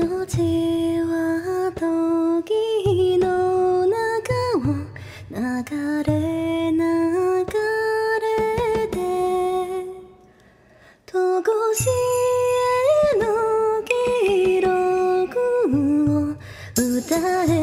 命は時の中を流れ流れて戸越への記録を歌え